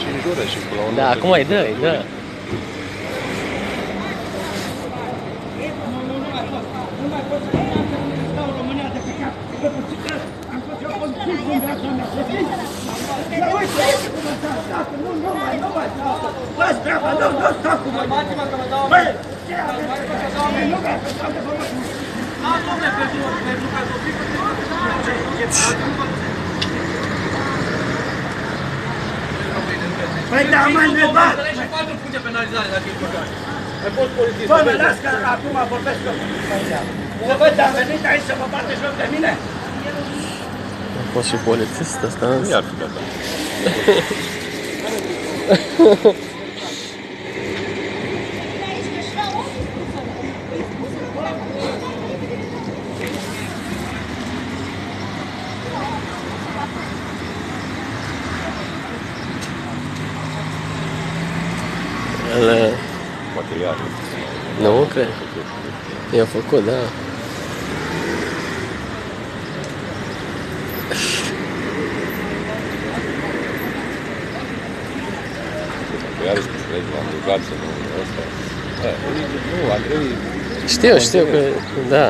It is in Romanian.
și în jură și până la urmă. Da, acum îi dă, îi dă. Păi da, mă întrebat! Și patru puncte penalizare dacă e păcat. Ai fost polițist. Bă, mă las că acum vorbesc eu. Să văd, dar venit aici să mă bate joc de mine? A fost și polițist ăsta Nu însă. i-ar fi dat. El, Poate iar. nu cred. I-a făcut, da. Iar să treci la rugat să nu ăsta. Da, nu, Andrei Știu, știu că, da.